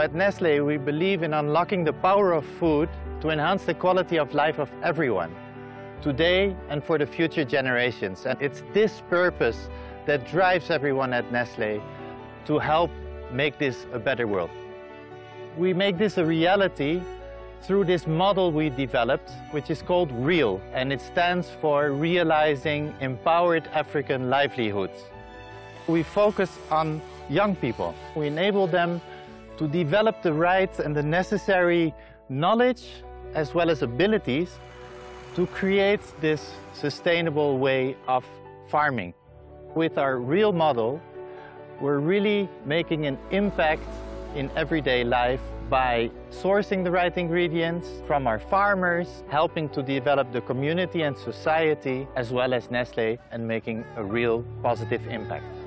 At Nestle, we believe in unlocking the power of food to enhance the quality of life of everyone, today and for the future generations. And it's this purpose that drives everyone at Nestle to help make this a better world. We make this a reality through this model we developed, which is called REAL, and it stands for Realizing Empowered African Livelihoods. We focus on young people. We enable them to develop the right and the necessary knowledge as well as abilities to create this sustainable way of farming. With our real model, we're really making an impact in everyday life by sourcing the right ingredients from our farmers, helping to develop the community and society, as well as Nestle, and making a real positive impact.